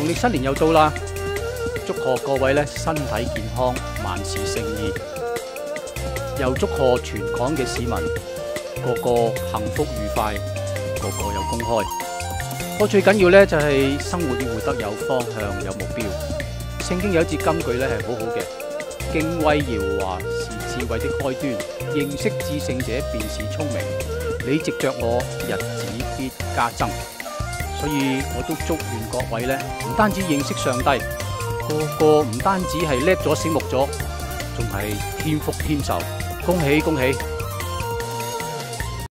農曆新年又到啦，祝賀各位咧身體健康，萬事勝意。又祝賀全港嘅市民個個幸福愉快，個個有工開。我最緊要咧就係生活要活得有方向、有目標。聖經有一節金句咧係好好嘅，敬畏耶和華是智慧的開端，認識至聖者便是聰明。你藉着我，日子必加增。所以我都祝願各位咧，唔單止認識上帝，個個唔單止係叻咗、醒目咗，仲係添福添壽。恭喜恭喜！